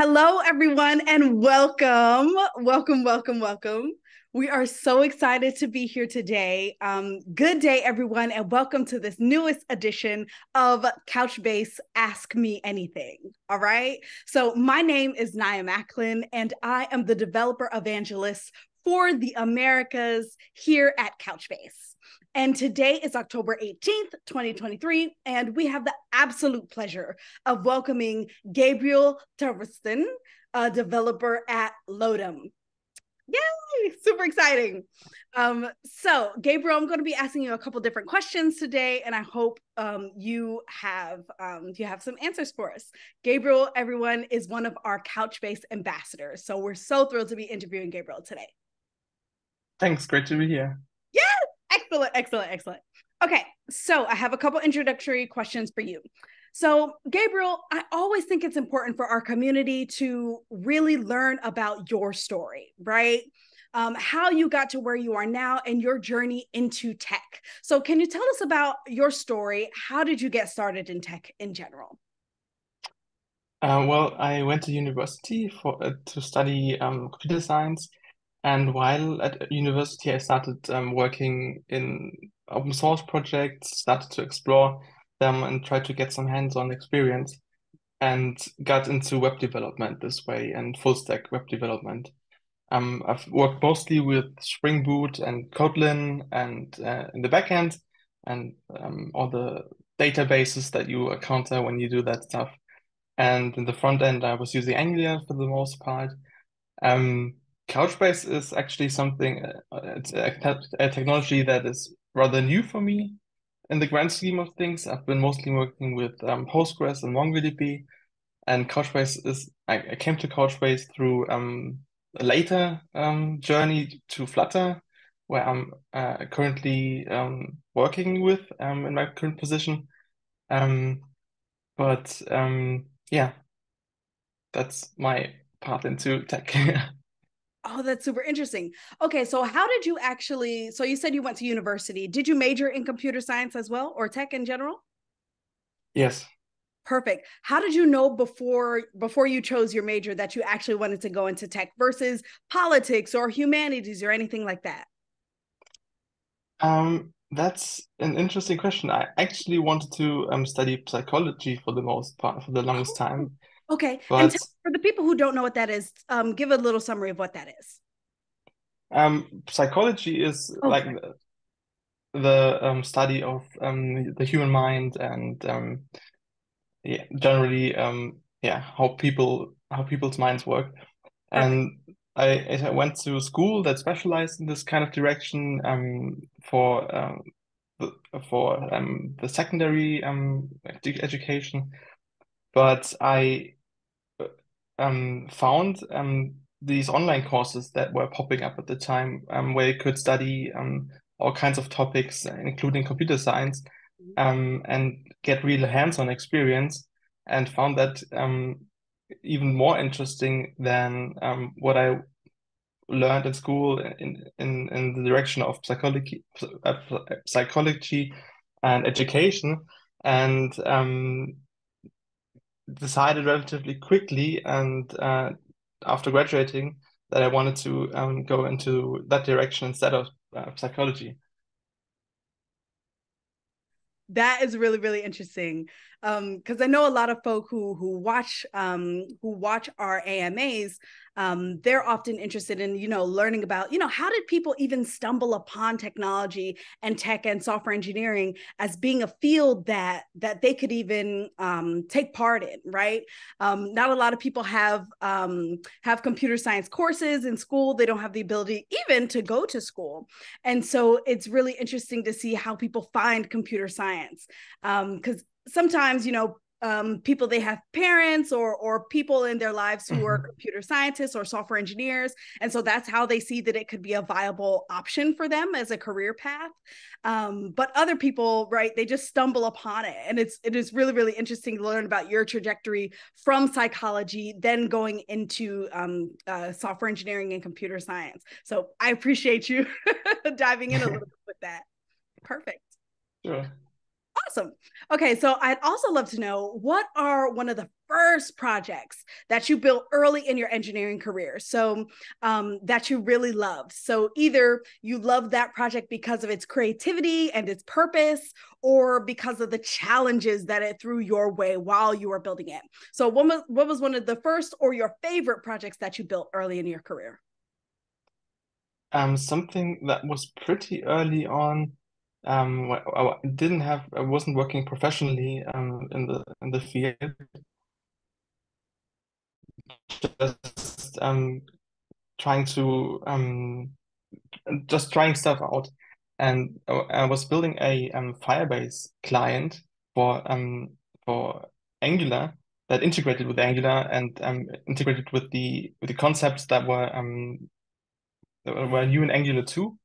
Hello, everyone, and welcome. Welcome, welcome, welcome. We are so excited to be here today. Um, good day, everyone, and welcome to this newest edition of Couchbase Ask Me Anything. All right. So, my name is Nyah Macklin, and I am the developer evangelist for the Americas here at Couchbase. And today is October 18th, 2023. And we have the absolute pleasure of welcoming Gabriel Terwesten, a developer at Lotum. Yay! Super exciting. Um, so, Gabriel, I'm going to be asking you a couple different questions today, and I hope um, you have um, you have some answers for us. Gabriel, everyone, is one of our Couchbase ambassadors, so we're so thrilled to be interviewing Gabriel today. Thanks, great to be here. Yes, excellent, excellent, excellent. Okay, so I have a couple introductory questions for you. So, Gabriel, I always think it's important for our community to really learn about your story, right? Um, how you got to where you are now and your journey into tech. So, can you tell us about your story? How did you get started in tech in general? Uh, well, I went to university for uh, to study um, computer science, and while at university, I started um, working in open source projects, started to explore them and try to get some hands-on experience and got into web development this way and full stack web development. Um, I've worked mostly with Spring Boot and Kotlin and uh, in the backend and um, all the databases that you encounter when you do that stuff. And in the front end, I was using Angular for the most part. Um, Couchbase is actually something, uh, it's a, a technology that is rather new for me in the grand scheme of things, I've been mostly working with um, Postgres and MongoDB, and Couchbase is I, I came to Couchbase through um, a later um, journey to Flutter, where I'm uh, currently um, working with um, in my current position. Um, but yeah, that's my path into tech. Oh, that's super interesting. Okay, so how did you actually? So you said you went to university. Did you major in computer science as well, or tech in general? Yes. Perfect. How did you know before before you chose your major that you actually wanted to go into tech versus politics or humanities or anything like that? Um, that's an interesting question. I actually wanted to um, study psychology for the most part for the longest oh. time. Okay. But, and for the people who don't know what that is, um, give a little summary of what that is. Um, psychology is okay. like the, the um, study of um, the human mind and um, yeah, generally um, yeah how people how people's minds work. And I, I went to school that specialized in this kind of direction um, for um, for um, the secondary um, education, but I um, found um, these online courses that were popping up at the time um, where you could study um, all kinds of topics, including computer science, mm-hmm. um, and get real hands-on experience and found that um, even more interesting than um, what I learned in school in, in, in the direction of psychology, uh, psychology and education. And um, decided relatively quickly and uh, after graduating that I wanted to um, go into that direction instead of uh, psychology. That is really really interesting because um, I know a lot of folk who who watch um, who watch our AMAs um, they're often interested in you know learning about you know how did people even stumble upon technology and tech and software engineering as being a field that that they could even um, take part in right? Um, not a lot of people have have computer science courses in school. They don't have the ability even to go to school. And so it's really interesting to see how people find computer science because sometimes you know um, people they have parents or or people in their lives who mm-hmm. are computer scientists or software engineers. And so that's how they see that it could be a viable option for them as a career path. Um, but other people right they just stumble upon it. And it's it is really really interesting to learn about your trajectory from psychology then going into um, uh, software engineering and computer science. So i appreciate you diving in a little bit with that. Perfect. Sure Awesome. Okay, so I'd also love to know what are one of the first projects that you built early in your engineering career? So um, that you really loved. So either you loved that project because of its creativity and its purpose, or because of the challenges that it threw your way while you were building it. So what was what was one of the first or your favorite projects that you built early in your career? Um, something that was pretty early on um, I didn't have, I wasn't working professionally um, in the in the field. Just um, trying to um, just trying stuff out, and I was building a um, Firebase client for um for Angular that integrated with Angular and um integrated with the with the concepts that were um that were new in Angular 2.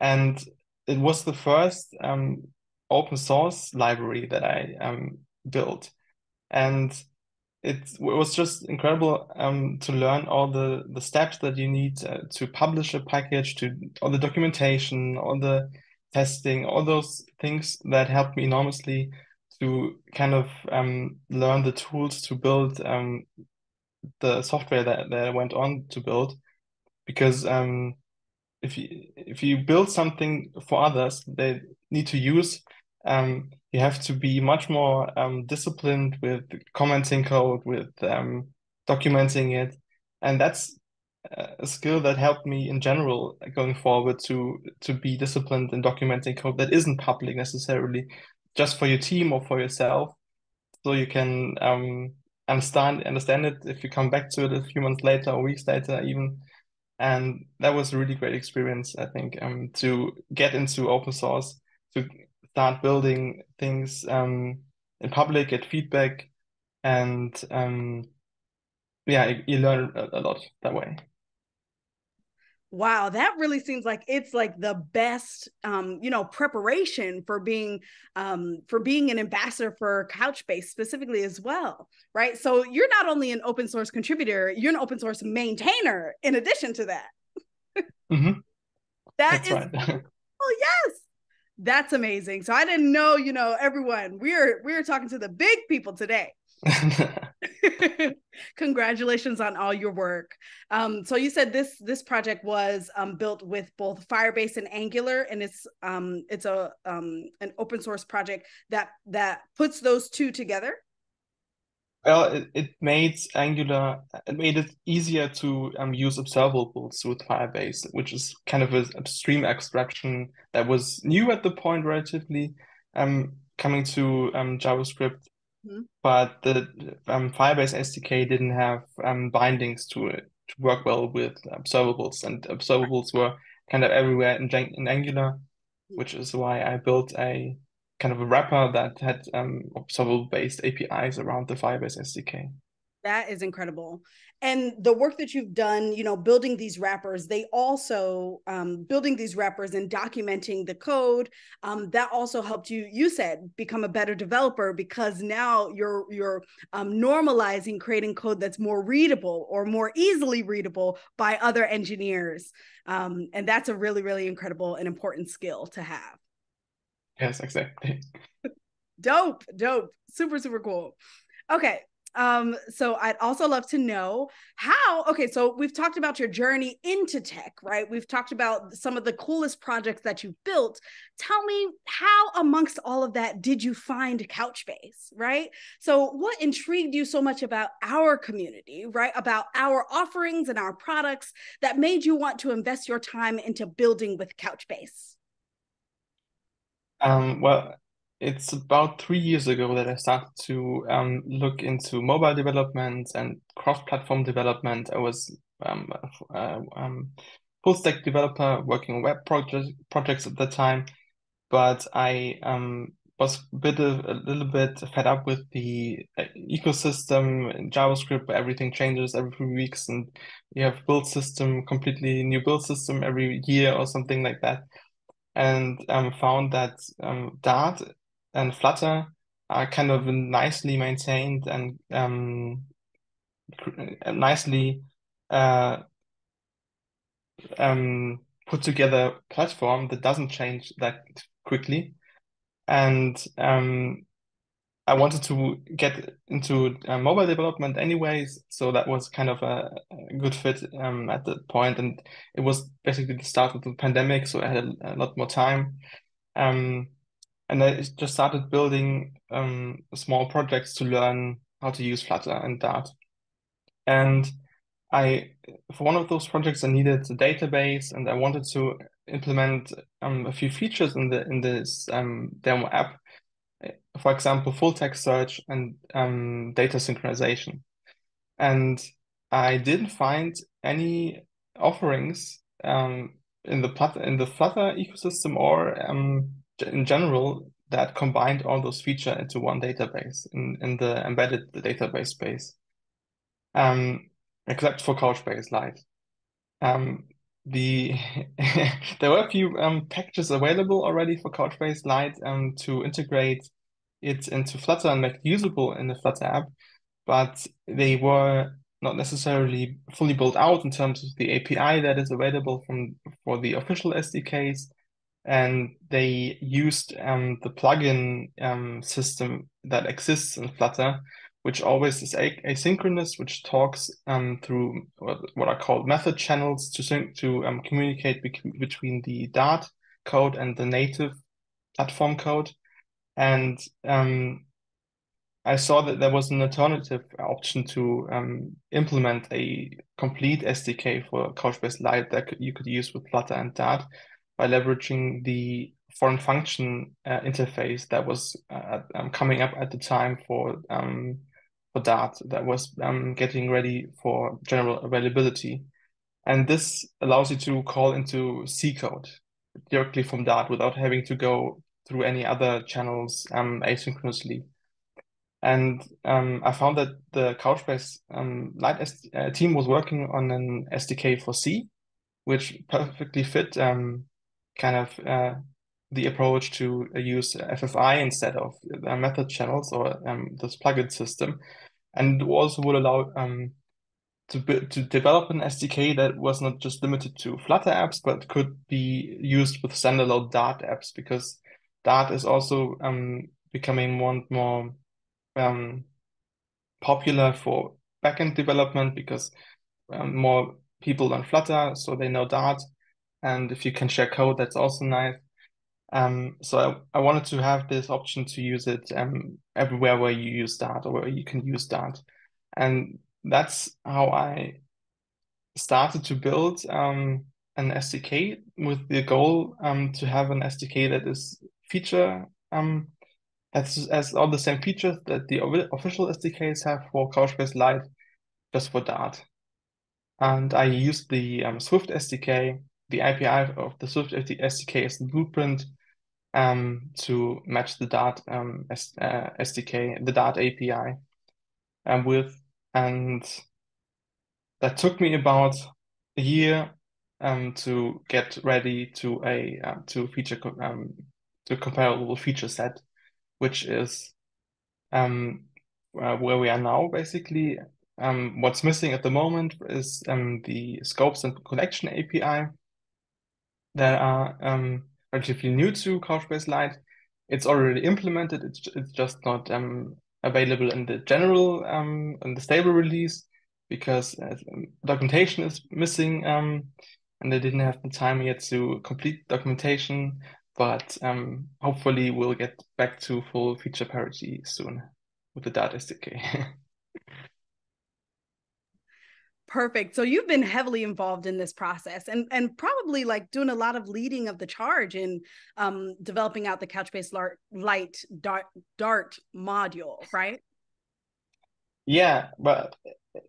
And it was the first um, open source library that I um, built, and it, it was just incredible um, to learn all the the steps that you need uh, to publish a package, to all the documentation, all the testing, all those things that helped me enormously to kind of um, learn the tools to build um, the software that, that I went on to build. Because um, if you if you build something for others they need to use um, you have to be much more um, disciplined with commenting code with um, documenting it. And that's a skill that helped me in general going forward to to be disciplined in documenting code that isn't public necessarily just for your team or for yourself. So you can um, understand understand it if you come back to it a few months later or weeks later even and that was a really great experience i think um, to get into open source to start building things um, in public get feedback and um, yeah you, learn a, a lot that way wow that really seems like it's like the best um you know preparation for being um for being an ambassador for couchbase specifically as well right? So you're not only an open source contributor you're an open source maintainer in addition to that. Mm-hmm. that That's is right. oh yes. That's amazing. So i didn't know you know everyone we're we're talking to the big people today Congratulations on all your work. Um, so you said this this project was um, built with both Firebase and Angular, and it's um, it's a um, an open source project that that puts those two together. Well, it, it made Angular it made it easier to um, use observables with Firebase, which is kind of an upstream abstraction that was new at the point relatively um, coming to JavaScript Mm-hmm. But the um, Firebase SDK didn't have um, bindings to it to work well with observables, and observables were kind of everywhere in, in Angular, mm-hmm. which is why I built a kind of a wrapper that had um, observable based APIs around the Firebase SDK. That is incredible. And the work that you've done, you know, building these wrappers, they also um, building these wrappers and documenting the code. Um, that also helped you. You said become a better developer because now you're you're um, normalizing creating code that's more readable or more easily readable by other engineers. Um, and that's a really really incredible and important skill to have. Yes, exactly. dope, dope, super super cool. Okay, um, so I'd also love to know how, okay, so we've talked about your journey into tech, right? We've talked about some of the coolest projects that you've built. Tell me how amongst all of that did you find Couchbase, right? So what intrigued you so much about our community, right? About our offerings and our products that made you want to invest your time into building with Couchbase? Um, well, it's about three years ago that I started to um, look into mobile development and cross-platform development. I was um, uh, um, full stack developer working on web project, projects at the time, but I um, was a bit of, a little bit fed up with the uh, ecosystem in JavaScript everything changes every few weeks and you have build system, completely new build system every year or something like that and um, found that um, Dart and Flutter are kind of nicely maintained and um, nicely uh, um, put together platform that doesn't change that quickly. and um, I wanted to get into uh, mobile development anyways, so that was kind of a, a good fit um, at the point, and it was basically the start of the pandemic, so I had a, a lot more time, um, and I just started building um, small projects to learn how to use Flutter and Dart, and I for one of those projects I needed a database, and I wanted to implement um, a few features in the in this um, demo app for example, full text search and um, data synchronization. And I didn't find any offerings um, in the in the Flutter ecosystem or um, in general that combined all those features into one database in, in the embedded database space, um, except for Couchbase Lite. Um, the there were a few um, packages available already for Couchbase Lite um, to integrate it into Flutter and make it usable in the Flutter app, but they were not necessarily fully built out in terms of the API that is available from for the official SDKs. And they used um, the plugin um, system that exists in Flutter, which always is asynchronous, which talks um, through what are called method channels to to um, communicate be between the Dart code and the native platform code. And um, I saw that there was an alternative option to um, implement a complete SDK for Couchbase Lite that you could use with Flutter and Dart by leveraging the foreign function uh, interface that was uh, um, coming up at the time for um, for Dart that was um, getting ready for general availability. And this allows you to call into C code directly from Dart without having to go through any other channels um, asynchronously. And um, I found that the Couchbase um, Lite uh, team was working on an SDK for C, which perfectly fit um, kind of uh, the approach to uh, use FFI instead of uh, method channels or um, this plugin system. And also would allow um, to to develop an SDK that was not just limited to Flutter apps, but could be used with standalone Dart apps because Dart is also um, becoming more and more um, popular for backend development because um, more people learn Flutter, so they know Dart. And if you can share code, that's also nice. Um, so I, I wanted to have this option to use it um, everywhere where you use Dart or where you can use Dart. And that's how I started to build um, an SDK with the goal um, to have an SDK that is feature um, all the same features that the official SDKs have for Couchbase Lite, just for Dart. And I used the um, Swift SDK, the API of the Swift SDK as the blueprint um, to match the Dart um, S, uh, SDK, the Dart API um, with. And that took me about a year um, to get ready to a uh, to feature um, the comparable feature set, which is um, uh, where we are now, basically. Um, what's missing at the moment is um, the scopes and collections API that are um, relatively new to Couchbase Lite. It's already implemented. It's, it's just not um, available in the general um, in the stable release because uh, documentation is missing um, and they didn't have the time yet to complete documentation but um, hopefully we'll get back to full feature parity soon with the Dart SDK. Perfect. So you've been heavily involved in this process and and probably like doing a lot of leading of the charge in um, developing out the Couchbase Lite Dart, Dart module, right? Yeah, but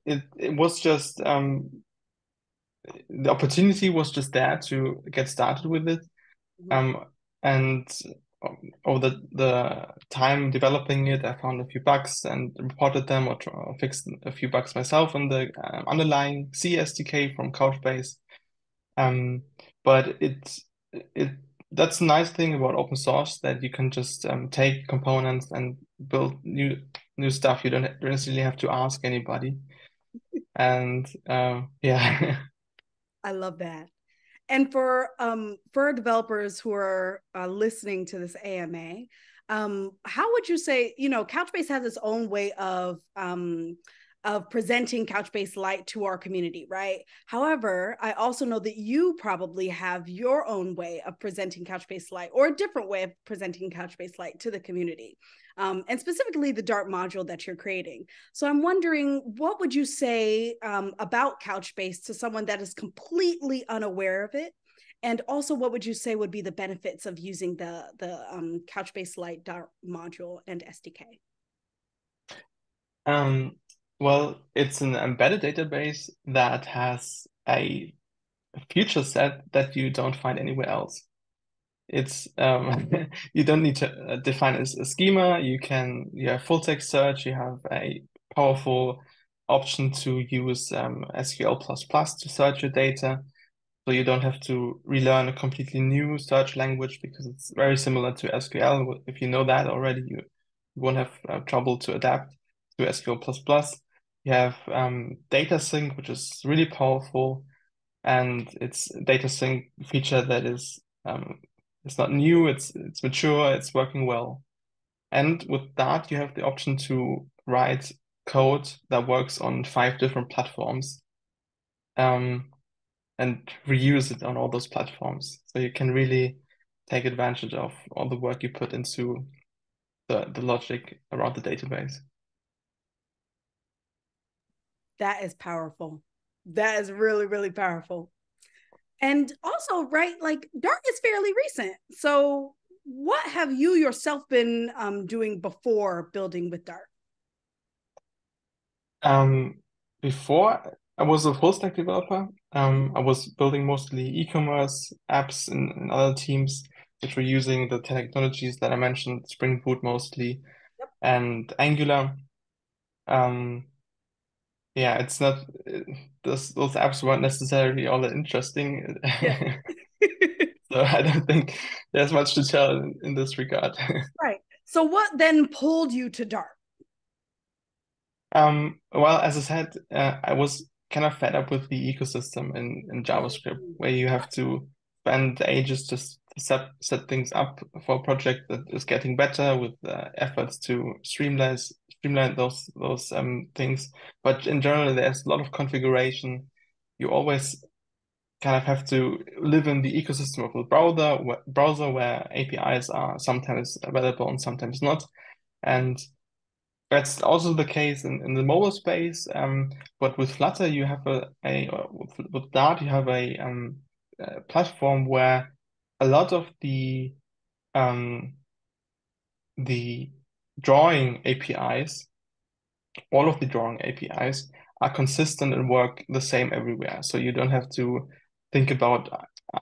it it was just um, the opportunity was just there to get started with it. Mm-hmm. Um, and over the, the time developing it, I found a few bugs and reported them or, or fixed a few bugs myself in the um, underlying C SDK from Couchbase. Um, but it it that's a nice thing about open source that you can just um, take components and build new new stuff. You don't necessarily have to ask anybody. And um, yeah. I love that. And for um for developers who are uh, listening to this AMA, um, how would you say you know Couchbase has its own way of um of presenting Couchbase Lite to our community, right? However, I also know that you probably have your own way of presenting Couchbase Lite or a different way of presenting Couchbase Lite to the community, um, and specifically the Dart module that you're creating. So I'm wondering, what would you say um, about Couchbase to someone that is completely unaware of it? And also, what would you say would be the benefits of using the the um, Couchbase Lite Dart module and SDK? Um, well, it's an embedded database that has a feature set that you don't find anywhere else. It's um, you don't need to uh, define a, a schema. You can you have full text search. You have a powerful option to use um, SQL plus plus to search your data. So you don't have to relearn a completely new search language because it's very similar to SQL. If you know that already, you, won't have uh, trouble to adapt to SQL plus plus. You have um, data sync, which is really powerful, and it's data sync feature that is um, it's not new, it's it's mature, it's working well. And with that, you have the option to write code that works on five different platforms, um, and reuse it on all those platforms. So you can really take advantage of all the work you put into the, the logic around the database that is powerful. That is really, really powerful. And also, right, like Dart is fairly recent. So, what have you yourself been um, doing before building with Dart? Um, before I was a full stack developer. Um, I was building mostly e-commerce apps in, in other teams, which were using the technologies that I mentioned, Spring Boot mostly, yep. and Angular. Um, yeah, it's not those those apps weren't necessarily all that interesting. Yeah. so I don't think there's much to tell in, in this regard. right. So what then pulled you to Dart? Um, well, as I said, uh, I was kind of fed up with the ecosystem in, in JavaScript, mm. where you have to spend ages just to set set things up for a project that is getting better with uh, efforts to streamline streamline those those um things. But in general, there's a lot of configuration. You always kind of have to live in the ecosystem of the browser, where, browser where APIs are sometimes available and sometimes not, and that's also the case in, in the mobile space. Um, but with Flutter, you have a, a with, Dart, you have a, um, a platform where a lot of the um, the drawing APIs, all of the drawing APIs are consistent and work the same everywhere. So you don't have to think about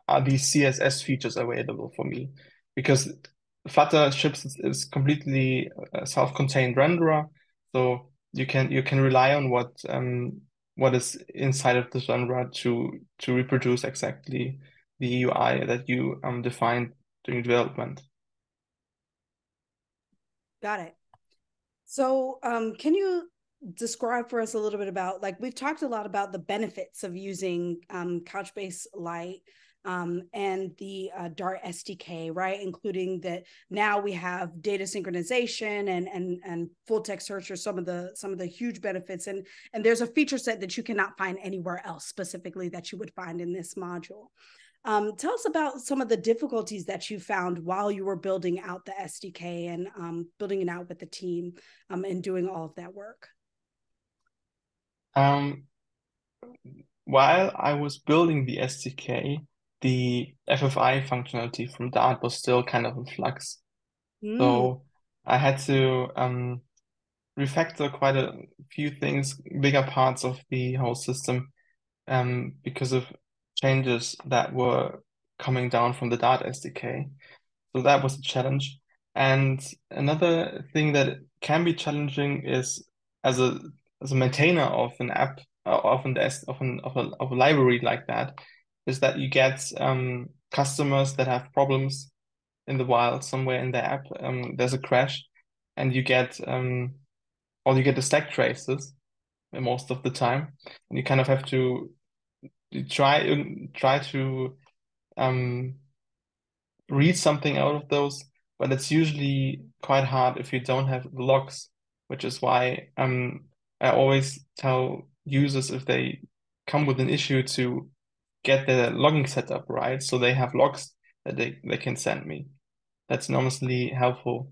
are these CSS features available for me? Because Flutter ships is completely a self-contained renderer, so you can you can rely on what um, what is inside of the renderer to to reproduce exactly the UI that you um, defined during development. Got it. So, um, can you describe for us a little bit about like we've talked a lot about the benefits of using um, Couchbase Lite um, and the uh, Dart SDK, right? Including that now we have data synchronization and and and full text search are some of the some of the huge benefits, and and there's a feature set that you cannot find anywhere else specifically that you would find in this module. Um, tell us about some of the difficulties that you found while you were building out the SDK and um, building it out with the team um, and doing all of that work. Um, while I was building the SDK, the FFI functionality from Dart was still kind of in flux. Mm. So I had to um, refactor quite a few things, bigger parts of the whole system, um, because of changes that were coming down from the Dart SDK. So that was a challenge. And another thing that can be challenging is as a as a maintainer of an app, uh, of an of an of a, of a library like that, is that you get um, customers that have problems in the wild somewhere in the app. Um, there's a crash, and you get um, or you get the stack traces most of the time, and you kind of have to try try to um, read something out of those, but it's usually quite hard if you don't have the logs, which is why um, I always tell users if they come with an issue to get their logging setup right, so they have logs that they, they can send me. That's enormously helpful.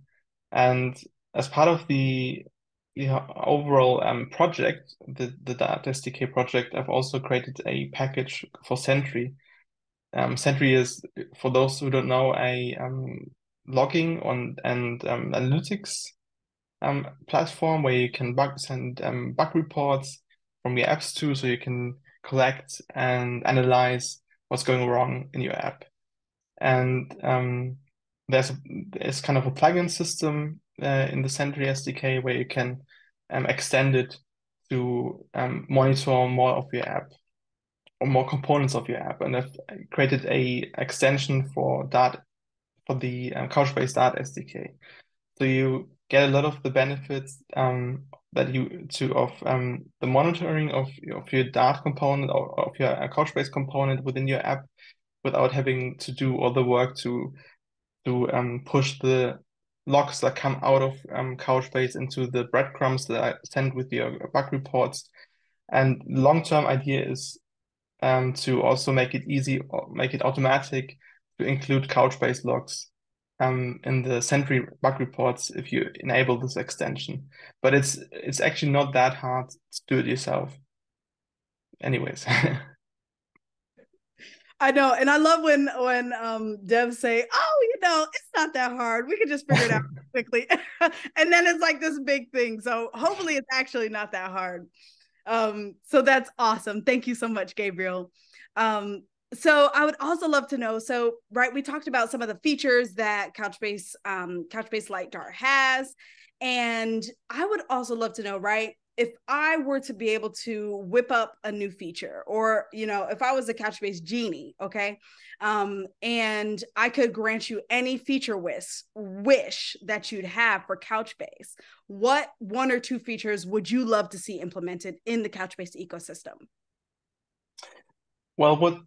And as part of the the overall um, project, the, the Dart SDK project, I've also created a package for Sentry. Um, Sentry is, for those who don't know, a um, logging on and um, analytics um, platform where you can bug, send um, bug reports from your apps to, so you can collect and analyze what's going wrong in your app. And um, there's a, there's kind of a plugin system uh, in the Sentry SDK where you can um, extend it to um, monitor more of your app or more components of your app. And I've created a extension for that for the um, Couchbase Dart SDK. So you get a lot of the benefits um, that you to of um, the monitoring of, of your Dart component or of your uh, Couchbase component within your app without having to do all the work to to um, push the logs that come out of um, Couchbase into the breadcrumbs that I send with your bug reports. And long-term idea is um, to also make it easy, make it automatic to include Couchbase logs um, in the Sentry bug reports if you enable this extension. But it's it's actually not that hard to do it yourself. Anyways. I know, and I love when when um devs say, "Oh, you know, it's not that hard. We can just figure it out quickly," and then it's like this big thing. So hopefully, it's actually not that hard. Um, so that's awesome. Thank you so much, Gabriel. Um, so I would also love to know. So, right, we talked about some of the features that Couchbase um, Couchbase Lite Dart has, and I would also love to know, right? If I were to be able to whip up a new feature, or you know, if I was a Couchbase genie, okay, um, and I could grant you any feature wish wish that you'd have for Couchbase, what one or two features would you love to see implemented in the Couchbase ecosystem? Well, what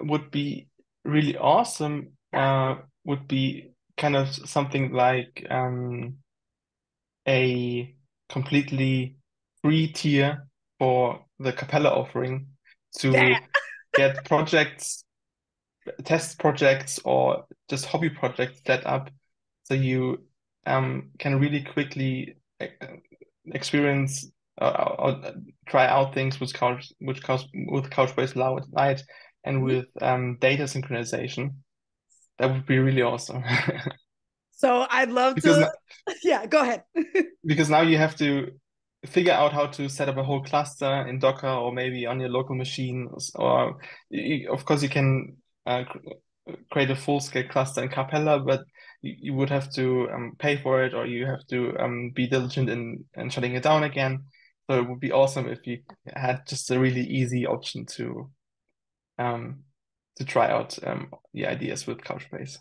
would be really awesome uh, would be kind of something like um, a completely free tier for the Capella offering to get projects, test projects, or just hobby projects set up so you um, can really quickly uh, experience uh, or try out things with couch with couch with Couchbase Lite and mm-hmm. with um, data synchronization. That would be really awesome. So I'd love because to. Now, yeah, go ahead. because now you have to figure out how to set up a whole cluster in Docker or maybe on your local machine. Or you, of course, you can uh, create a full scale cluster in Capella, but you, you would have to um, pay for it or you have to um, be diligent in, in shutting it down again. So it would be awesome if you had just a really easy option to um, to try out um, the ideas with Couchbase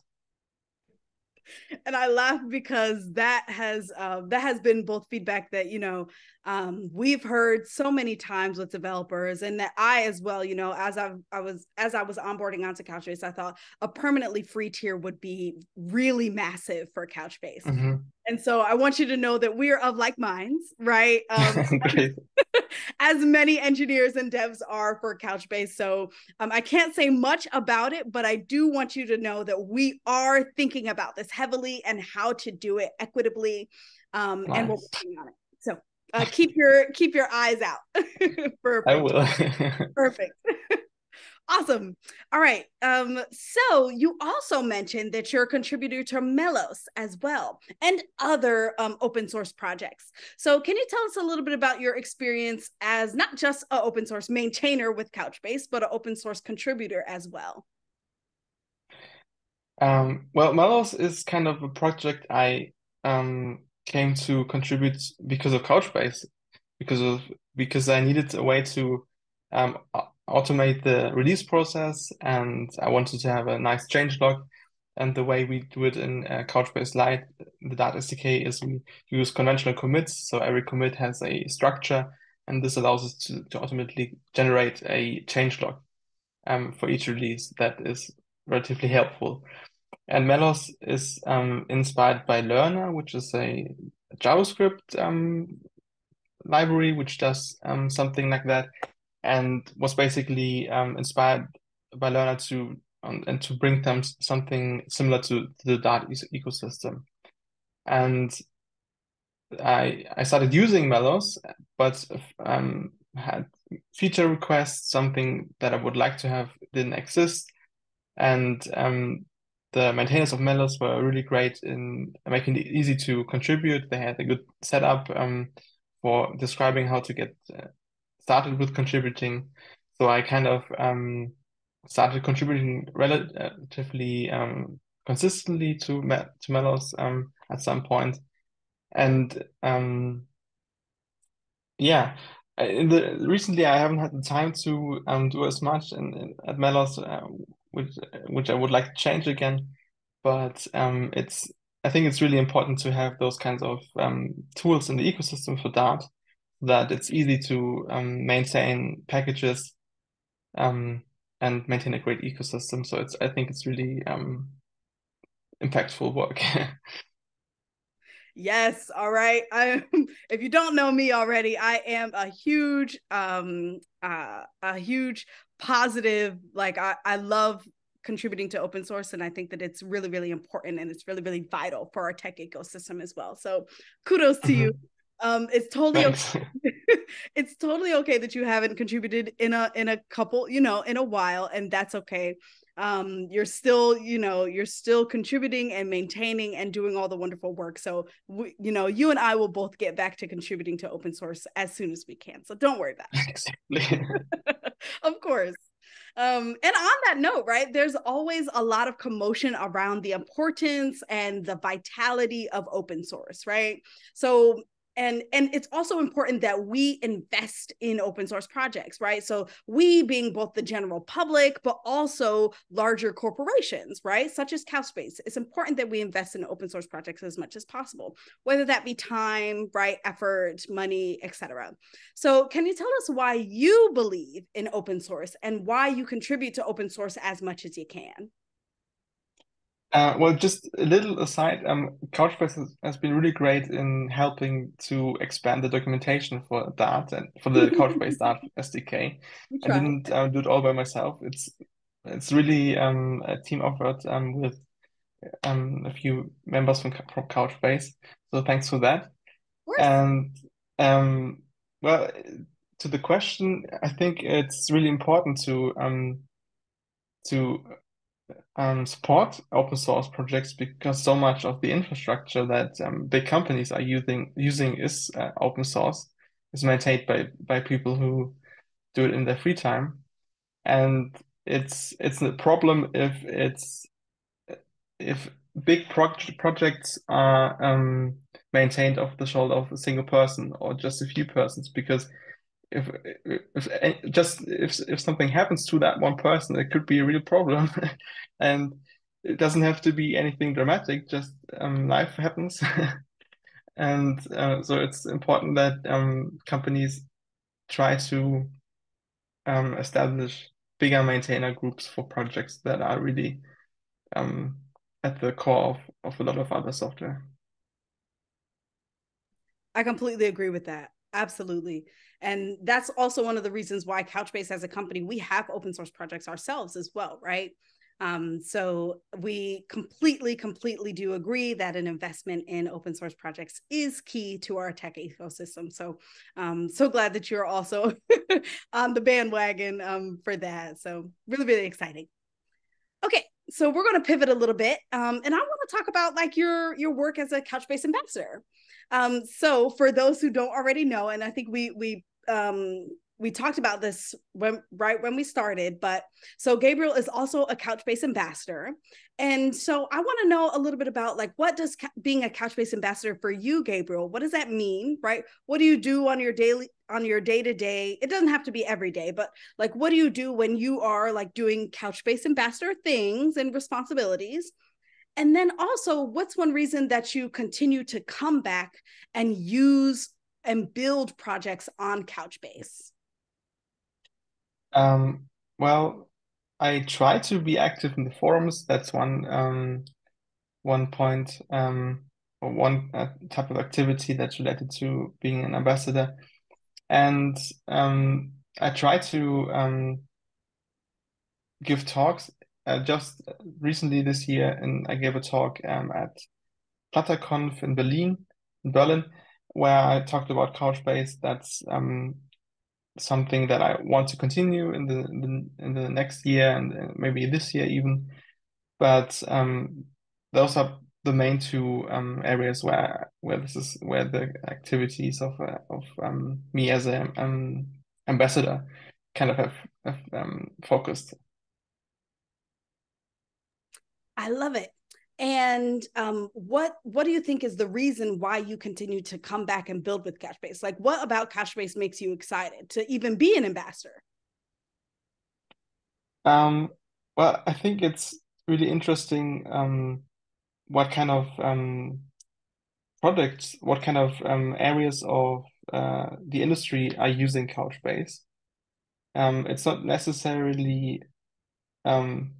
and I laugh because that has uh, that has been both feedback that you know um, we've heard so many times with developers, and that I as well, you know, as I I was as I was onboarding onto Couchbase, I thought a permanently free tier would be really massive for Couchbase. Mm-hmm. And so I want you to know that we are of like minds, right? Um, as many engineers and devs are for Couchbase. So um, I can't say much about it, but I do want you to know that we are thinking about this heavily and how to do it equitably. Um, nice. And we're working on it. So uh, keep your keep your eyes out. Perfect. I will. Perfect. Awesome. All right. Um, so you also mentioned that you're a contributor to Melos as well and other um, open source projects. So can you tell us a little bit about your experience as not just an open source maintainer with Couchbase, but an open source contributor as well? Um, well, Melos is kind of a project I um, came to contribute because of Couchbase, because of because I needed a way to um, automate the release process and I wanted to have a nice change log. And the way we do it in uh, Couchbase Lite, the Dart SDK, is we use conventional commits. So every commit has a structure, and this allows us to, to ultimately generate a change log um, for each release that is relatively helpful. And Melos is um, inspired by Lerna, which is a JavaScript um, library which does um, something like that, and was basically um, inspired by Lerna to um, and to bring them something similar to, to the Dart ecosystem. And I I started using Melos, but um, had feature requests, something that I would like to have didn't exist, and um, the maintainers of Melos were really great in making it easy to contribute. They had a good setup um, for describing how to get uh, started with contributing. So I kind of um, started contributing relatively um, consistently to to Melos um, at some point, and um, yeah, in the recently I haven't had the time to um, do as much in, in at Melos, uh, which which I would like to change again. But um, it's I think it's really important to have those kinds of um, tools in the ecosystem for Dart, that it's easy to um, maintain packages um, and maintain a great ecosystem. So it's I think it's really um, impactful work. Yes. All right. I if you don't know me already, I am a huge um uh a huge positive like I I love contributing to open source and I think that it's really really important and it's really really vital for our tech ecosystem as well. So kudos to mm-hmm. you. Um it's totally Thanks. okay. it's totally okay that you haven't contributed in a in a couple, you know, in a while and that's okay. Um you're still you know you're still contributing and maintaining and doing all the wonderful work. So we, you know you and i will both get back to contributing to open source as soon as we can. So don't worry about it. Exactly. Of course. Um and on that note right there's always a lot of commotion around the importance and the vitality of open source right? So and and it's also important that we invest in open source projects right? So we being both the general public but also larger corporations right? Such as couchbase it's important that we invest in open source projects as much as possible whether that be time right effort money etc so can you tell us why you believe in open source and why you contribute to open source as much as you can uh, well, just a little aside, um, Couchbase has, has, been really great in helping to expand the documentation for Dart and for the Couchbase Dart SDK. I didn't uh, do it all by myself. It's it's really um, a team effort um, with um, a few members from, from Couchbase. So thanks for that. And um, well, to the question, I think it's really important to um, to um, support open source projects because so much of the infrastructure that um, big companies are using using is uh, open source, is maintained by by people who do it in their free time, and it's it's a problem if it's if big pro- projects are um, maintained off the shoulder of a single person or just a few persons because if if just if if something happens to that one person, it could be a real problem, and it doesn't have to be anything dramatic. Just um, life happens, and uh, so it's important that um, companies try to um, establish bigger maintainer groups for projects that are really um, at the core of, of a lot of other software. I completely agree with that. Absolutely. And that's also one of the reasons why Couchbase as a company, we have open source projects ourselves as well, right? Um, so we completely, completely do agree that an investment in open source projects is key to our tech ecosystem. So um, so glad that you're also on the bandwagon um, for that. So really, really exciting. Okay, so we're going to pivot a little bit, um, and I want to talk about like your your work as a Couchbase ambassador. Um, so for those who don't already know, and I think we we um we talked about this when right when we started but so gabriel is also a couchbase ambassador. And so i want to know a little bit about like what does ca- being a couchbase ambassador for you gabriel what does that mean right? What do you do on your daily on your day to day it doesn't have to be every day but like what do you do when you are like doing couchbase ambassador things and responsibilities? And then also what's one reason that you continue to come back and use and build projects on Couchbase? Um, well, I try to be active in the forums. That's one um, one point um, or one uh, type of activity that's related to being an ambassador, and um, I try to um, give talks. Uh, just recently this year, and I gave a talk um, at FlutterConf in Berlin, in Berlin, where I talked about Couchbase. That's um, something that I want to continue in the in the, in the next year and uh, maybe this year even. But um, those are the main two um, areas where where this is where the activities of uh, of um, me as an um, ambassador kind of have, have um, focused. I love it. And um, what what do you think is the reason why you continue to come back and build with Couchbase? Like, what about Couchbase makes you excited to even be an ambassador? Um, well, I think it's really interesting um, what kind of um, products, what kind of um, areas of uh, the industry are using Couchbase. Um, it's not necessarily um,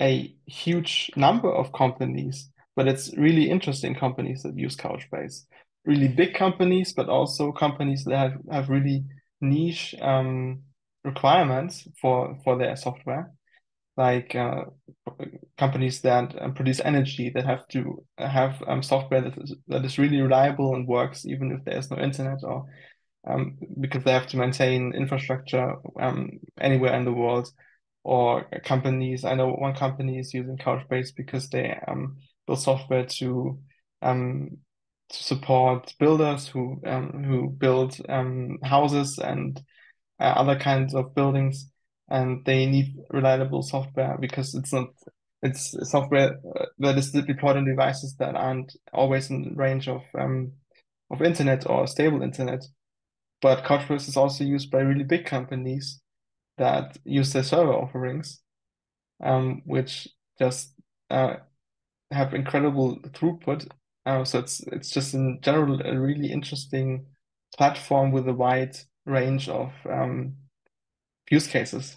a huge number of companies, but it's really interesting companies that use Couchbase. Really big companies, but also companies that have, have really niche um, requirements for, for their software, like uh, companies that um, produce energy that have to have um, software that is, that is really reliable and works even if there's no internet or um, because they have to maintain infrastructure um, anywhere in the world or companies. I know one company is using Couchbase because they um, build software to um, to support builders who um, who build um, houses and uh, other kinds of buildings, and they need reliable software because it's not it's software uh, that is deployed on devices that aren't always in range of um, of internet or stable internet. But Couchbase is also used by really big companies that use their server offerings, um, which just uh, have incredible throughput. Uh, so it's it's just in general a really interesting platform with a wide range of um, use cases.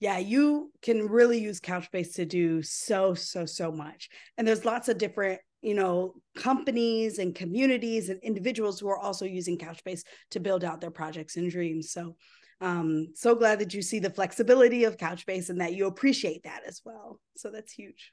Yeah, you can really use Couchbase to do so so so much, and there's lots of different you know companies and communities and individuals who are also using couchbase to build out their projects and dreams. So um so glad that you see the flexibility of couchbase and that you appreciate that as well. So that's huge.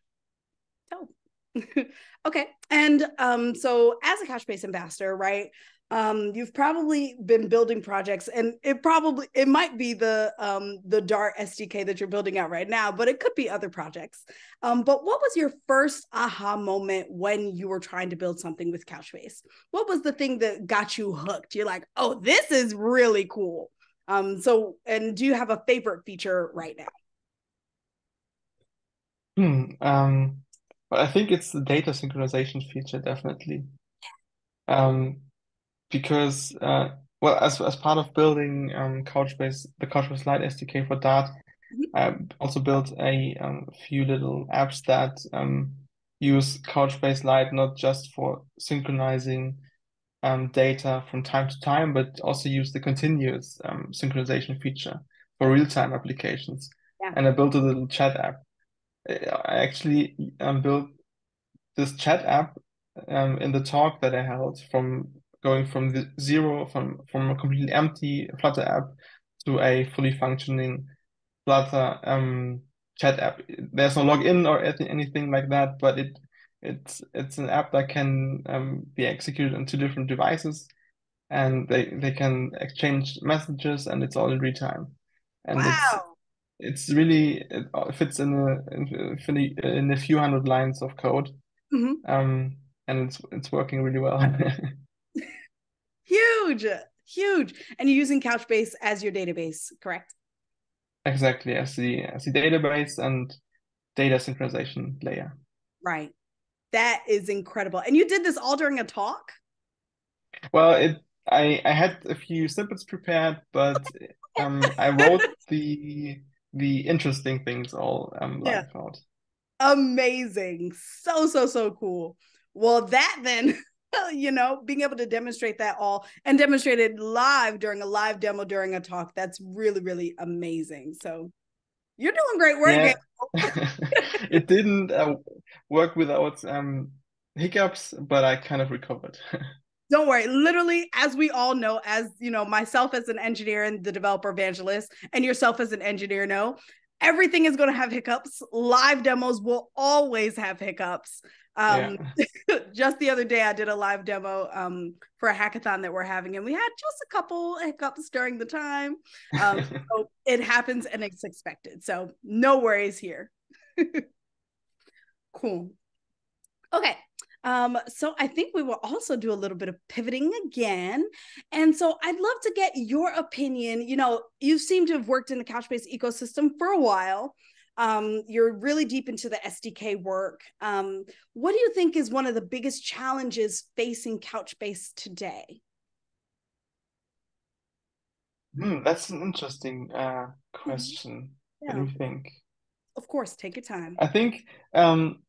Oh okay. And um so as a couchbase ambassador right um, you've probably been building projects and it probably it might be the um, the dart sdk that you're building out right now but it could be other projects. Um, but what was your first aha moment when you were trying to build something with couchbase? What was the thing that got you hooked? You're like oh this is really cool. Um, so and do you have a favorite feature right now? Hmm, um, well, i think it's the data synchronization feature definitely. Um, because uh, well, as as part of building um, Couchbase, the Couchbase Lite SDK for Dart, mm-hmm. I also built a um, few little apps that um, use Couchbase Lite not just for synchronizing um, data from time to time, but also use the continuous um, synchronization feature for real-time applications. Yeah. And I built a little chat app. I actually um, built this chat app um, in the talk that I held from going from the zero from from a completely empty Flutter app to a fully functioning Flutter um, chat app. There's no login or anything like that, but it it's it's an app that can um, be executed on two different devices, and they they can exchange messages, and it's all in real time. And wow. it's it's really it fits in a in, in a few hundred lines of code, mm-hmm. um, and it's it's working really well. huge, huge. And you're using Couchbase as your database, correct? Exactly, as the as the database and data synchronization layer. Right. That is incredible. And you did this all during a talk? Well, it I I had a few snippets prepared, but um I wrote the the interesting things all um yeah. out. Amazing. So so so cool. Well, that then you know, being able to demonstrate that all and demonstrate it live during a live demo during a talk, that's really, really amazing. So you're doing great work. Yeah. it didn't uh, work without um, hiccups, but I kind of recovered. Don't worry. Literally, as we all know, as you know, myself as an engineer and the developer evangelist, and yourself as an engineer know, everything is going to have hiccups. Live demos will always have hiccups. Um, yeah. just the other day, I did a live demo um, for a hackathon that we're having, and we had just a couple hiccups during the time. Um, so it happens and it's expected. So no worries here. cool. Okay. Um, so I think we will also do a little bit of pivoting again. And so I'd love to get your opinion. You know, you seem to have worked in the Couchbase ecosystem for a while. Um, you're really deep into the SDK work. Um, what do you think is one of the biggest challenges facing Couchbase today? Hmm, that's an interesting uh, mm-hmm. question. Yeah. Let me think. Of course, take your time. I think um,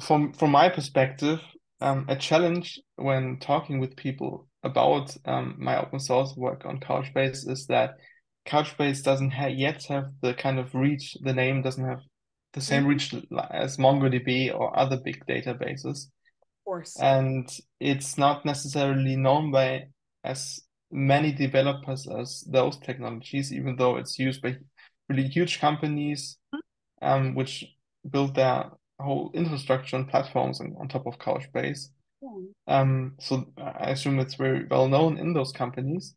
from from my perspective, um, a challenge when talking with people about um, my open source work on Couchbase is that Couchbase doesn't ha yet have the kind of reach. The name doesn't have the same mm -hmm. reach as MongoDB or other big databases. Of course. And it's not necessarily known by as many developers as those technologies, even though it's used by really huge companies, mm -hmm. um, which build their whole infrastructure and platforms on, on top of Couchbase. Yeah. Um, so I assume it's very well known in those companies,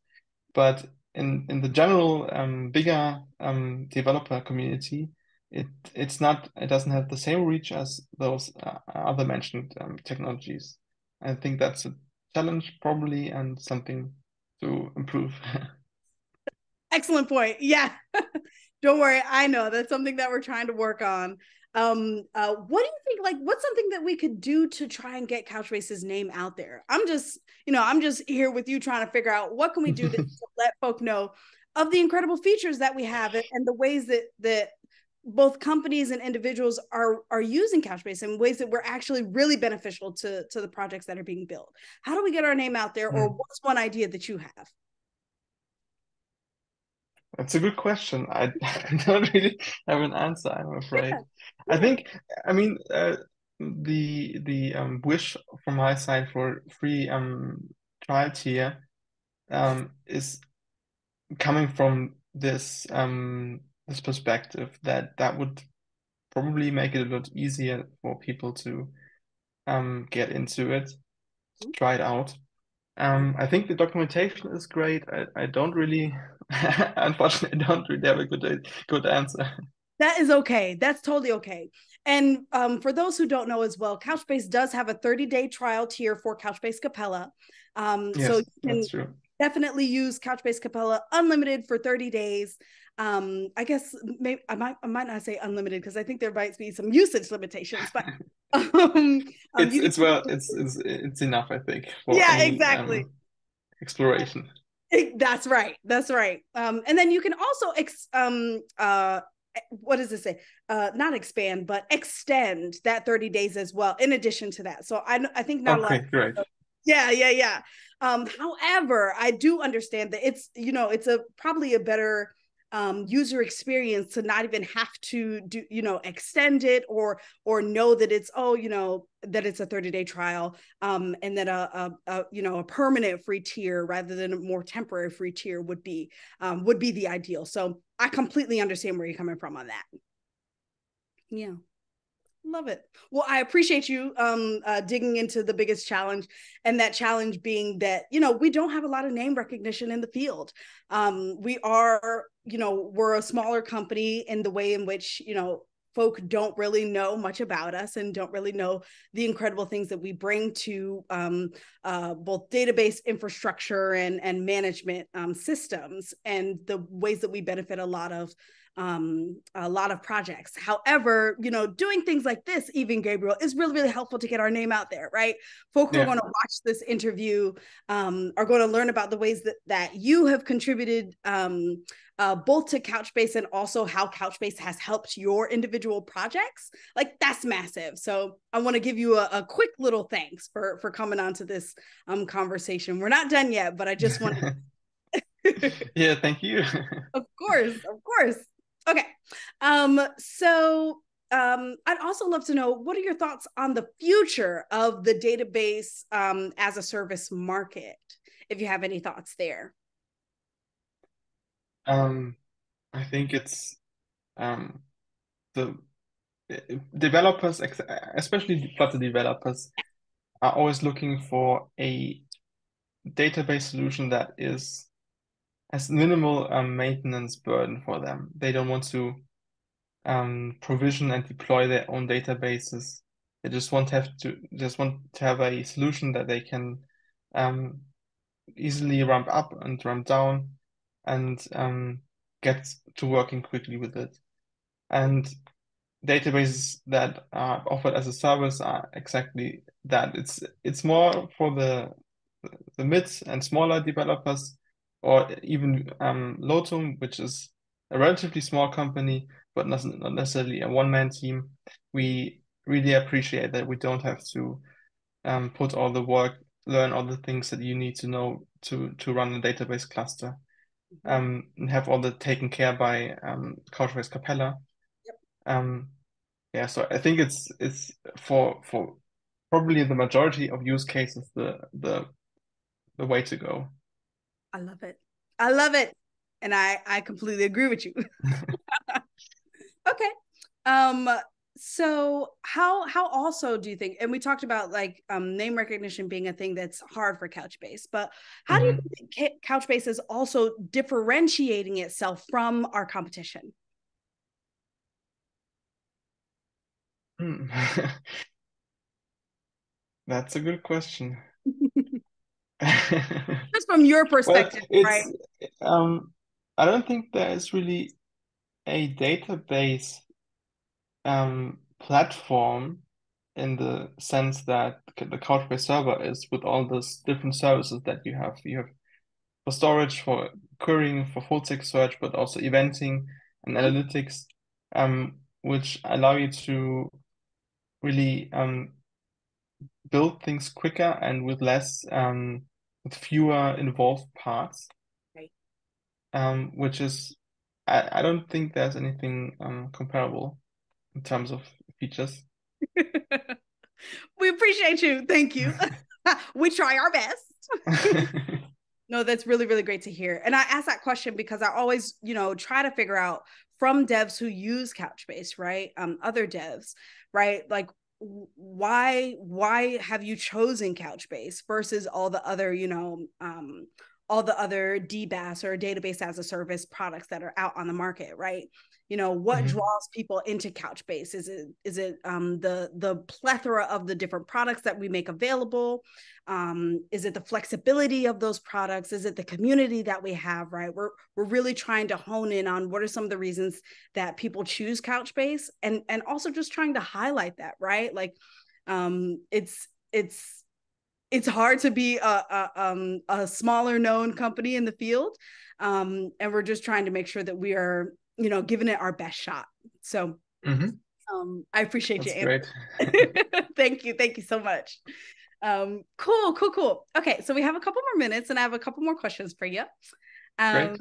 but in in the general um, bigger um, developer community, it it's not it doesn't have the same reach as those uh, other mentioned um, technologies. I think that's a challenge probably and something to improve. Excellent point. Yeah. Don't worry. I know that's something that we're trying to work on um uh what do you think like what's something that we could do to try and get couchbase's name out there? I'm just you know i'm just here with you trying to figure out what can we do to, to let folk know of the incredible features that we have and the ways that that both companies and individuals are are using couchbase in ways that were actually really beneficial to to the projects that are being built. How do we get our name out there or what's one idea that you have that's a good question. I, don't really have an answer. I'm afraid. Yeah. I think. I mean, uh, the the um, wish from my side for free um, trial tier um, is coming from this um, this perspective that that would probably make it a lot easier for people to um, get into it, try it out. Um, I think the documentation is great. I, I don't really, unfortunately, I don't really have a good good answer. That is okay. That's totally okay. And um, for those who don't know as well, Couchbase does have a 30 day trial tier for Couchbase Capella. Um, yes, so you can definitely use Couchbase Capella unlimited for 30 days. Um, I guess maybe I might I might not say unlimited because I think there might be some usage limitations, but um, um, it's it's well it's it's it's enough I think. yeah, any, exactly. Um, exploration. That's right. That's right. Um, and then you can also ex, um, uh, what does it say? Uh, not expand, but extend that 30 days as well, in addition to that. So I, I think not okay, a lot. Great. Yeah, yeah, yeah. Um, however, I do understand that it's, you know, it's a probably a better um, user experience to not even have to do you know extend it or or know that it's oh you know that it's a 30 day trial um, and that a, a, a, you know a permanent free tier rather than a more temporary free tier would be um, would be the ideal so i completely understand where you're coming from on that yeah Love it. Well, I appreciate you um, uh, digging into the biggest challenge, and that challenge being that you know we don't have a lot of name recognition in the field. Um, we are, you know, we're a smaller company in the way in which you know folk don't really know much about us and don't really know the incredible things that we bring to um, uh, both database infrastructure and, and management um, systems and the ways that we benefit a lot of um, a lot of projects. However, you know, doing things like this, even Gabriel, is really, really helpful to get our name out there, right? Folk yeah. are going to watch this interview, um, are going to learn about the ways that that you have contributed um, uh, both to Couchbase and also how Couchbase has helped your individual projects. Like that's massive. So I want to give you a, a, quick little thanks for for coming on to this um conversation. We're not done yet, but I just want to. yeah, thank you. of course, of course. Okay. Um. So um, I'd also love to know what are your thoughts on the future of the database um, as a service market, if you have any thoughts there. Um, I think it's um, the developers, especially Flutter developers, are always looking for a database solution that is has minimal um, maintenance burden for them. They don't want to um, provision and deploy their own databases. They just want to have to just want to have a solution that they can um, easily ramp up and ramp down and um, get to working quickly with it. And databases that are offered as a service are exactly that. It's it's more for the the mid and smaller developers, or even um, Lotum, which is a relatively small company, but not, not necessarily a one man team. We really appreciate that we don't have to um, put all the work, learn all the things that you need to know to to run a database cluster um, and have all the taken care by um, Couchbase Capella. Yep. Um, yeah, so I think it's it's for for probably the majority of use cases the the the way to go. I love it. I love it, and I I completely agree with you. okay. Um, so how how also do you think and we talked about like um, name recognition being a thing that's hard for couchbase but how mm-hmm. do you think couchbase is also differentiating itself from our competition hmm. that's a good question just from your perspective well, right um i don't think there is really a database um, platform in the sense that the Couchbase server is with all those different services that you have. You have for storage, for querying, for full text search, but also eventing and analytics, um, which allow you to really um, build things quicker and with less um, with fewer involved parts. Right. Um, which is I, I don't think there's anything um, comparable in terms of features. we appreciate you. Thank you. we try our best. no, that's really, really great to hear. And I ask that question because I always, you know, try to figure out from devs who use Couchbase, right? Um, other devs, right? Like why why have you chosen Couchbase versus all the other, you know, um, all the other DBaaS or database as a service products that are out on the market, right? you know what mm-hmm. draws people into couchbase? Is it is it um, the the plethora of the different products that we make available? Um, is it the flexibility of those products? Is it the community that we have right? We're we're really trying to hone in on what are some of the reasons that people choose couchbase and and also just trying to highlight that right? Like um it's it's it's hard to be a, a, um, a smaller known company in the field um, and we're just trying to make sure that we are you know, giving it our best shot. So mm-hmm. um, I appreciate That's you. Great. thank you. Thank you so much. Um, cool, cool, cool. Okay, so we have a couple more minutes and I have a couple more questions for you. Um, great.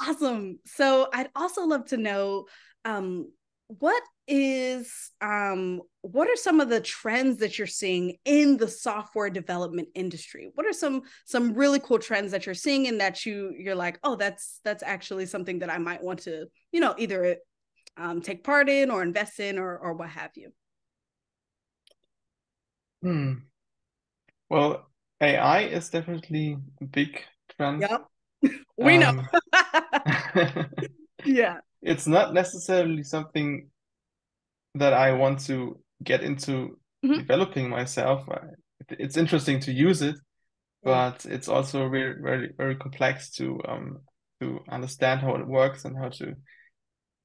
Awesome. So I'd also love to know um, what is um what are some of the trends that you're seeing in the software development industry? What are some some really cool trends that you're seeing and that you you're like oh that's that's actually something that i might want to you know either um, take part in or invest in or or what have you? Hmm. Well ai is definitely a big trend. Yep we um, know yeah. It's not necessarily something that I want to get into mm-hmm. developing myself. It's interesting to use it, but it's also very, very, very complex to um to understand how it works and how to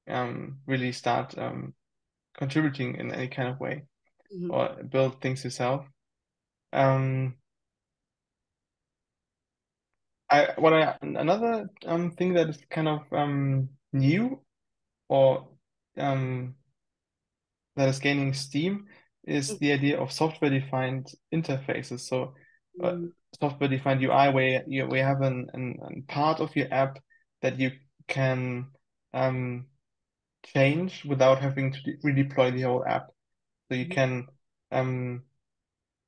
um, really start um, contributing in any kind of way Mhm. or build things yourself. Um, I what I another um thing that is kind of um new or um that is gaining steam is the idea of software-defined interfaces. So uh, Mhm. software-defined UI where you we have an, an, an part of your app that you can um change without having to de- redeploy the whole app. So you Mhm. can um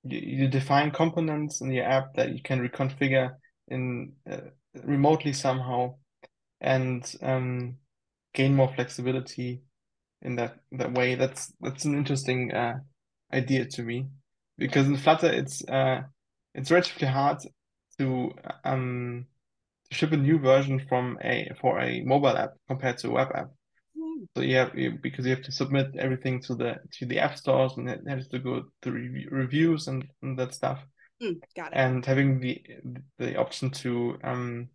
you, you define components in your app that you can reconfigure in uh, remotely somehow and um, gain more flexibility in that that way. That's that's an interesting uh, idea to me because in Flutter it's uh, it's relatively hard to um to ship a new version from a for a mobile app compared to a web app. Mm. So you have you, because you have to submit everything to the to the app stores and it has to go through reviews and, and that stuff. Mm, got it. And having the the option to um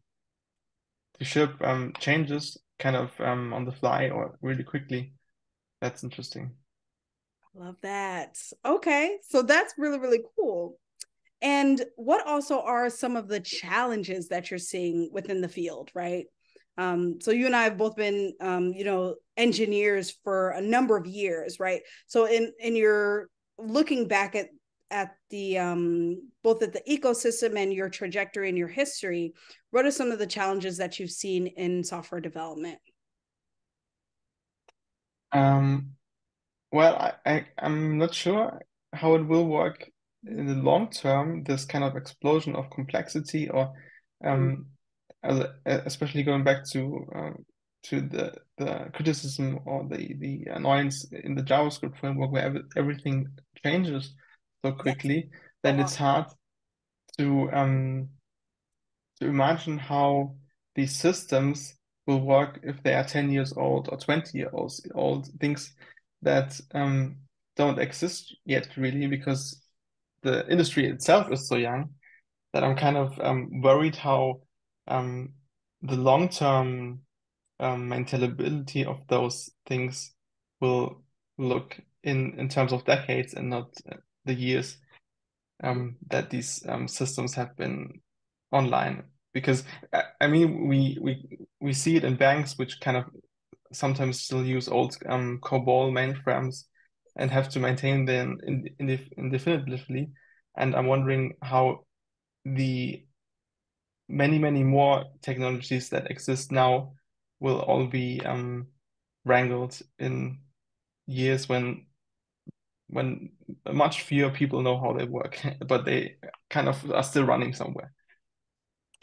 to ship um changes kind of um on the fly or really quickly, that's interesting. Love that. Okay. So that's really, really cool. And what also are some of the challenges that you're seeing within the field, right? Um, so you and I have both been, um, you know, engineers for a number of years, right? So in in your looking back at at the um, both at the ecosystem and your trajectory and your history, what are some of the challenges that you've seen in software development? Um, well, I, I I'm not sure how it will work in the long term, this kind of explosion of complexity or um as- especially going back to um, to the the criticism or the the annoyance in the JavaScript framework where every, everything changes so quickly So that it's hard to um to imagine how these systems will work if they are 10 years old or 20 years old, things that um, don't exist yet really because the industry itself is so young that I'm kind of um, worried how um, the long-term um, maintainability of those things will look in in terms of decades and not uh, the years um, that these um, systems have been online. Because I, I mean, we we we see it in banks, which kind of sometimes still use old um, COBOL mainframes and have to maintain them in, in, indefinitely. And I'm wondering how the many many more technologies that exist now will all be um, wrangled in years when when much fewer people know how they work, but they kind of are still running somewhere.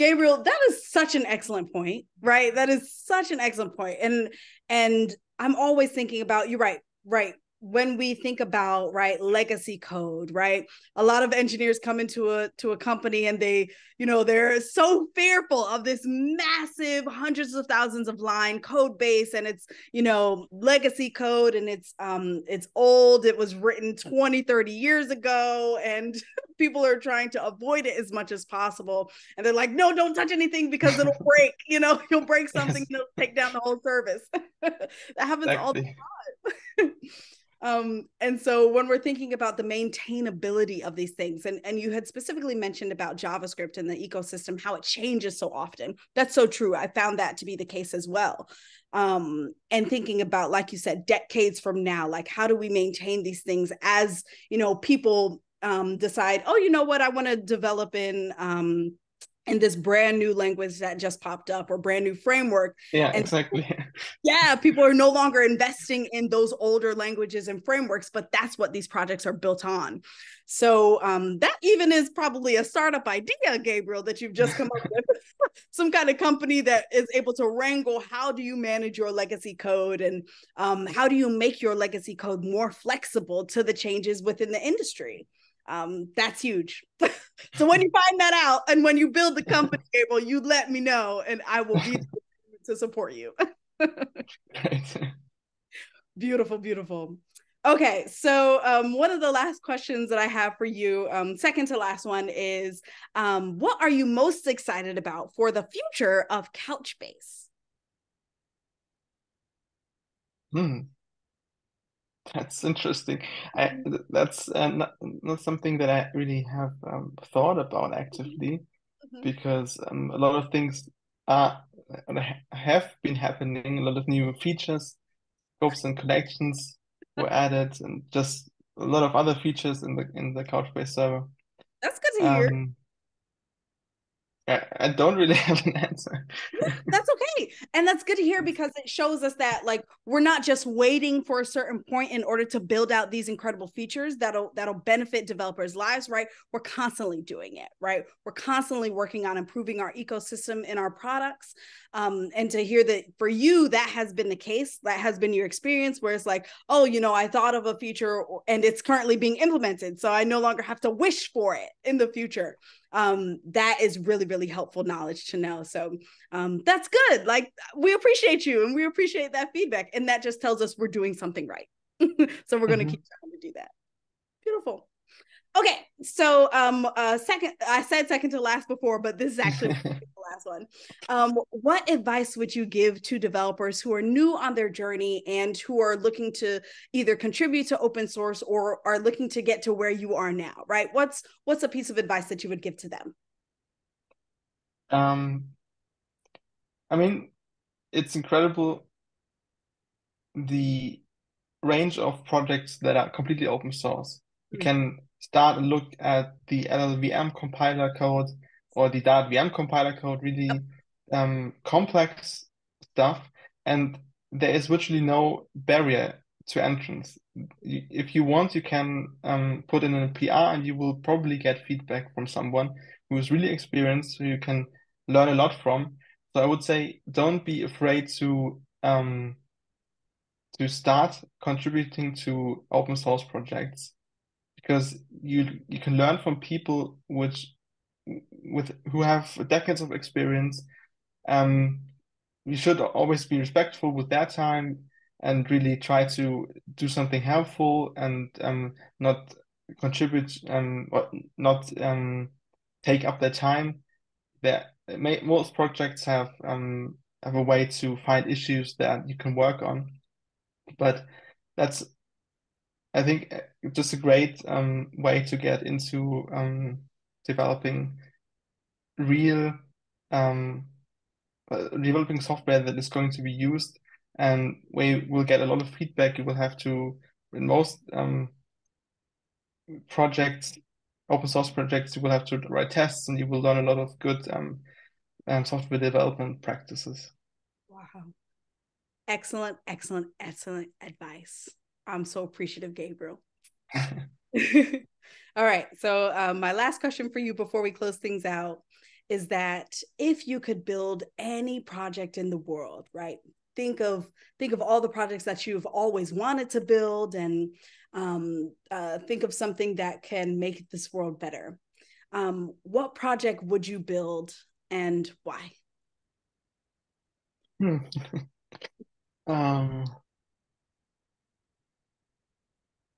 Gabriel, that is such an excellent point, right? That is such an excellent point. And and I'm always thinking about you're right, right. When we think about right legacy code, right? A lot of engineers come into a to a company and they, you know, they're so fearful of this massive hundreds of thousands of line code base and it's, you know, legacy code and it's um it's old, it was written 20, 30 years ago and people are trying to avoid it as much as possible. And they're like, no, don't touch anything because it'll break. You know, you'll break something yes. and it'll take down the whole service. that happens all the time. Um, and so when we're thinking about the maintainability of these things, and, and you had specifically mentioned about JavaScript and the ecosystem, how it changes so often. That's so true. I found that to be the case as well um and thinking about like you said decades from now like how do we maintain these things as you know people um, decide, oh, you know what, I want to develop in um, in this brand new language that just popped up or brand new framework. Yeah, and exactly. yeah, people are no longer investing in those older languages and frameworks, but that's what these projects are built on. So um, that even is probably a startup idea, Gabriel, that you've just come up with. Some kind of company that is able to wrangle how do you manage your legacy code and um, how do you make your legacy code more flexible to the changes within the industry um, that's huge. so when you find that out and when you build the company Gabriel, you let me know and I will be to support you. beautiful, beautiful. Okay, so um, one of the last questions that I have for you, um, second to last one, is um, what are you most excited about for the future of Couchbase? Hmm. That's interesting. I Mm-hmm. that's uh, not, not something that I really have um, thought about actively Mhm. because um, a lot of things are have been happening. A lot of new features, scopes, and collections were added, and just a lot of other features in the in the Couchbase server. That's good to hear. Um, I, I don't really have an answer. that's okay and that's good to hear because it shows us that like we're not just waiting for a certain point in order to build out these incredible features that'll that'll benefit developers lives right? We're constantly doing it right? We're constantly working on improving our ecosystem in our products. Um, and to hear that for you that has been the case that has been your experience where it's like oh you know i thought of a feature and it's currently being implemented so i no longer have to wish for it in the future. Um, that is really really helpful knowledge to know. So um, that's good. Like we appreciate you and we appreciate that feedback. And that just tells us we're doing something right. So we're going to mm-hmm. keep trying to do that. Beautiful. Okay so um uh second i said second to last before but this is actually the last one. Um what advice would you give to developers who are new on their journey and who are looking to either contribute to open source or are looking to get to where you are now right? What's what's a piece of advice that you would give to them? Um i mean it's incredible the range of projects that are completely open source you mm-hmm. can start and look at the LLVM compiler code or the Dart VM compiler code, really um, complex stuff. And there is virtually no barrier to entrance. If you want, you can um, put in a PR and you will probably get feedback from someone who is really experienced, who you can learn a lot from. So I would say don't be afraid to um, to start contributing to open source projects because you you can learn from people which with who have decades of experience. Um, you should always be respectful with their time and really try to do something helpful and um, not contribute um, not um, take up their time. That most projects have um, have a way to find issues that you can work on, but that's I think uh, just a great um, way to get into um, developing real um, uh, developing software that is going to be used and we will get a lot of feedback. You will have to in most um, projects, open source projects, you will have to write tests and you will learn a lot of good um, um, software development practices. Wow. Excellent, excellent, excellent advice. I'm so appreciative, Gabriel. All right. So, um, my last question for you before we close things out is that if you could build any project in the world, right? Think of think of all the projects that you've always wanted to build, and um, uh, think of something that can make this world better. Um, what project would you build, and why? Hmm. um,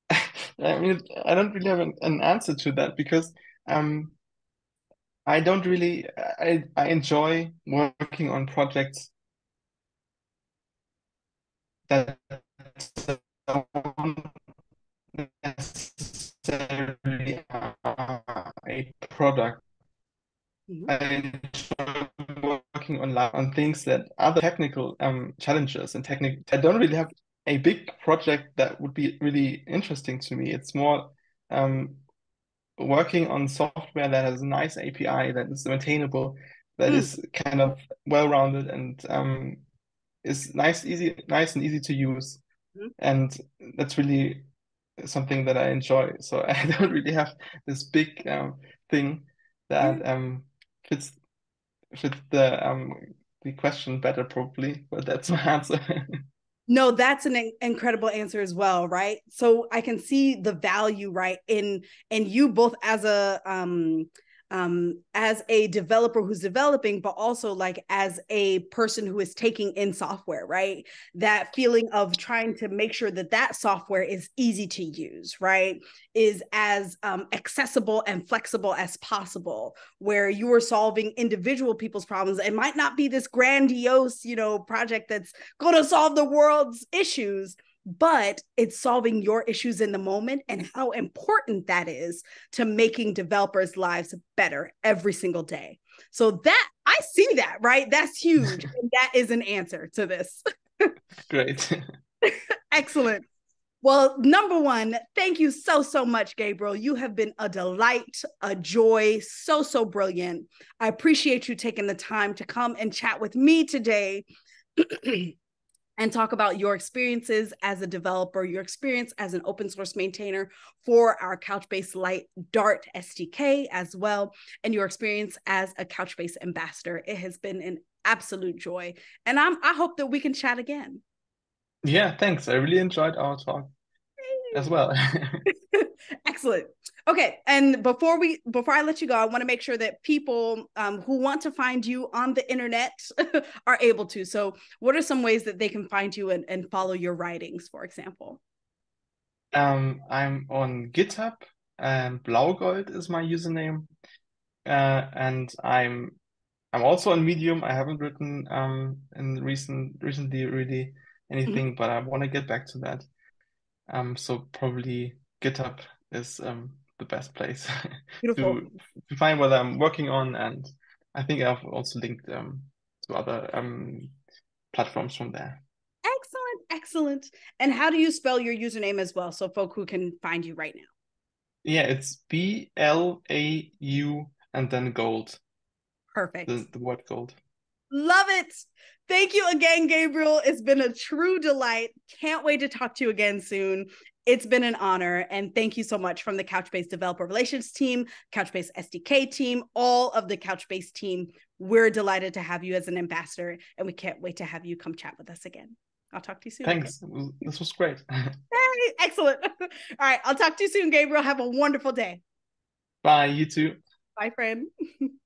I mean, I don't really have an, an answer to that because um, I don't really. I I enjoy working on projects that necessarily a product. Mm-hmm. I enjoy working on on things that other technical um challenges and technical. I don't really have a big project that would be really interesting to me. It's more um, working on software that has a nice API that is maintainable, that mm. is kind of well rounded and um, is nice, easy, nice and easy to use, mm. and that's really something that I enjoy. So I don't really have this big um, thing that mm. um, fits fits the um, the question better probably, but that's my answer. no that's an incredible answer as well right so i can see the value right in in you both as a um um, as a developer who's developing, but also like as a person who is taking in software, right? That feeling of trying to make sure that that software is easy to use, right? Is as um, accessible and flexible as possible, where you are solving individual people's problems. It might not be this grandiose, you know, project that's going to solve the world's issues but it's solving your issues in the moment and how important that is to making developers' lives better every single day. So that I see that, right? That's huge. and that is an answer to this. Great. Excellent. Well, number one, thank you so, so much, Gabriel. You have been a delight, a joy, so, so brilliant. I appreciate you taking the time to come and chat with me today. and talk about your experiences as a developer, your experience as an open source maintainer for our Couchbase Lite Dart SDK as well, and your experience as a Couchbase ambassador. It has been an absolute joy. And I'm I hope that we can chat again. Yeah, thanks. I really enjoyed our talk as well. Excellent. Okay, and before we before I let you go, I want to make sure that people um, who want to find you on the internet are able to. So, what are some ways that they can find you and, and follow your writings, for example? Um, I'm on GitHub, and Blaugold is my username, uh, and I'm I'm also on Medium. I haven't written um in recent recently really mm-hmm. anything, mm-hmm. but I want to get back to that. Um, so probably GitHub is um the best place to, to find what I'm working on. And I think I've also linked um, to other um, platforms from there. Excellent, excellent. And how do you spell your username as well, so folk who can find you right now? Yeah, it's B L A U and then gold. Perfect. The, the word gold. Love it. Thank you again, Gabriel. It's been a true delight. Can't wait to talk to you again soon. It's been an honor. And thank you so much from the Couchbase Developer Relations team, Couchbase SDK team, all of the Couchbase team. We're delighted to have you as an ambassador, and we can't wait to have you come chat with us again. I'll talk to you soon. Thanks. This was great. hey, excellent. All right. I'll talk to you soon, Gabriel. Have a wonderful day. Bye. You too. Bye, friend.